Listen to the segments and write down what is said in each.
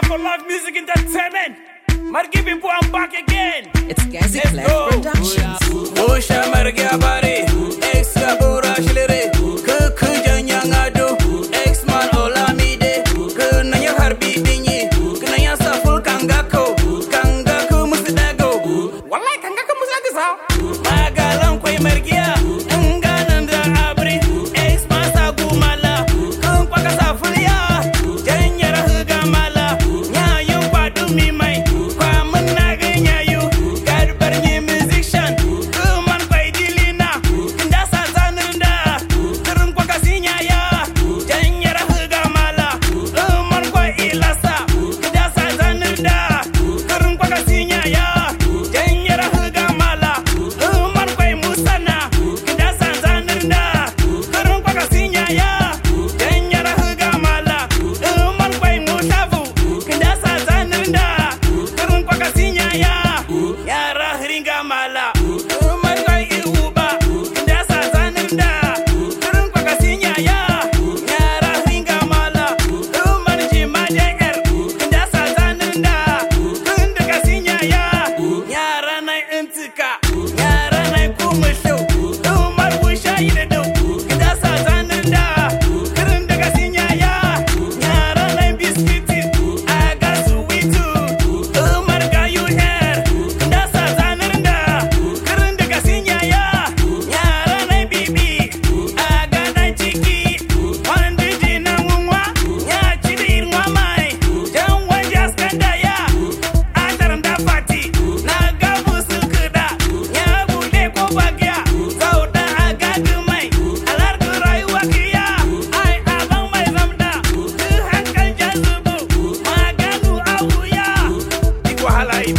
here for live music entertainment. Margie people, I'm back again. It's Gazi Clash Productions. Ocean Margie Abari.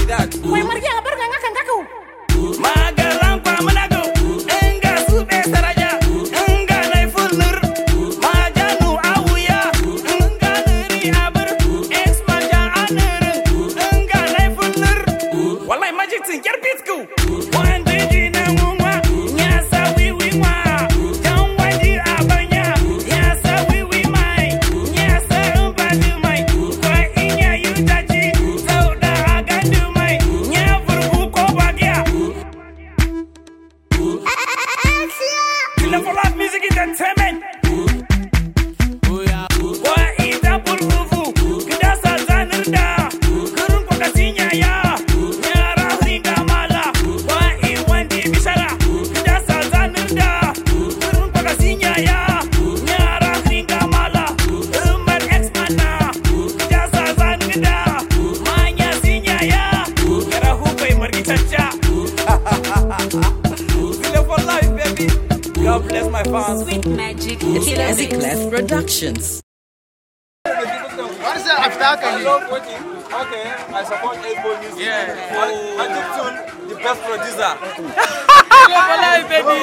Navidad. Muy María Enough for live music entertainment. It's Sweet Magic, the Classic Class Productions. What is that after? Okay, I support Ebo Music. Yeah. And, and the best producer. baby.